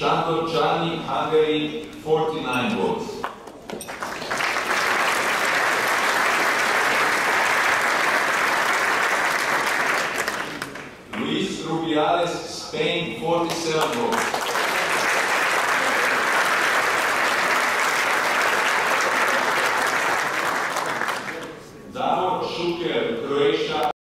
Shandor Chani, Hungary, 49 votes. Luis Rubiales, Spain, 47 votes. Davor Šuker, Croatia,